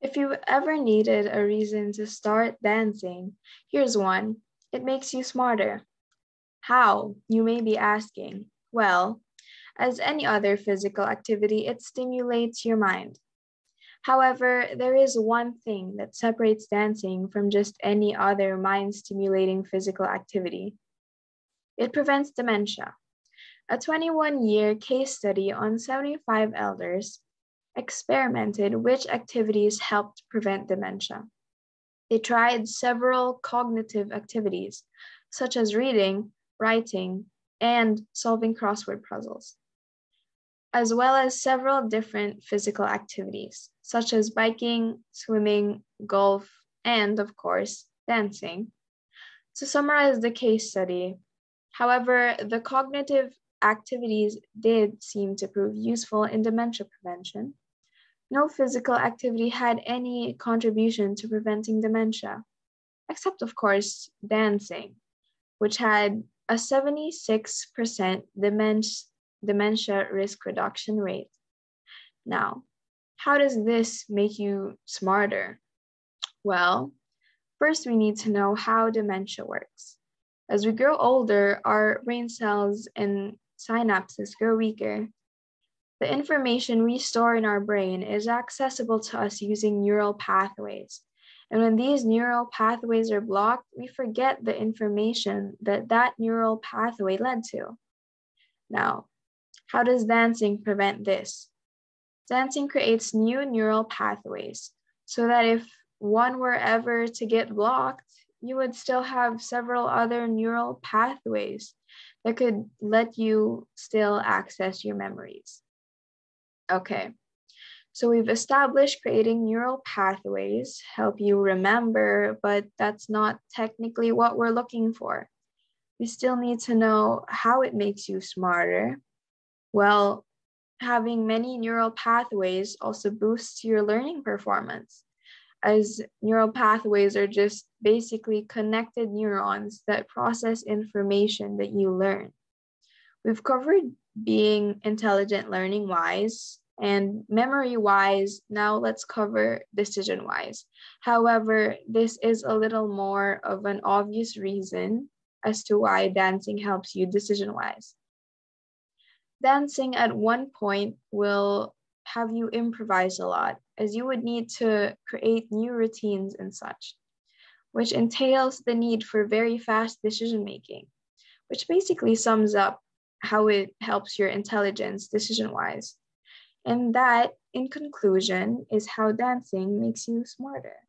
If you ever needed a reason to start dancing, here's one. It makes you smarter. How, you may be asking? Well, as any other physical activity, it stimulates your mind. However, there is one thing that separates dancing from just any other mind stimulating physical activity it prevents dementia. A 21 year case study on 75 elders experimented which activities helped prevent dementia. They tried several cognitive activities, such as reading, writing, and solving crossword puzzles, as well as several different physical activities, such as biking, swimming, golf, and, of course, dancing. To summarize the case study, however, the cognitive activities did seem to prove useful in dementia prevention no physical activity had any contribution to preventing dementia, except, of course, dancing, which had a 76% dementia risk reduction rate. Now, how does this make you smarter? Well, first we need to know how dementia works. As we grow older, our brain cells and synapses grow weaker, the information we store in our brain is accessible to us using neural pathways. And when these neural pathways are blocked, we forget the information that that neural pathway led to. Now, how does dancing prevent this? Dancing creates new neural pathways so that if one were ever to get blocked, you would still have several other neural pathways that could let you still access your memories. Okay, so we've established creating neural pathways help you remember, but that's not technically what we're looking for. We still need to know how it makes you smarter. Well, having many neural pathways also boosts your learning performance, as neural pathways are just basically connected neurons that process information that you learn. We've covered being intelligent learning wise and memory wise. Now let's cover decision wise. However, this is a little more of an obvious reason as to why dancing helps you decision wise. Dancing at one point will have you improvise a lot as you would need to create new routines and such, which entails the need for very fast decision making, which basically sums up how it helps your intelligence decision wise. And that, in conclusion, is how dancing makes you smarter.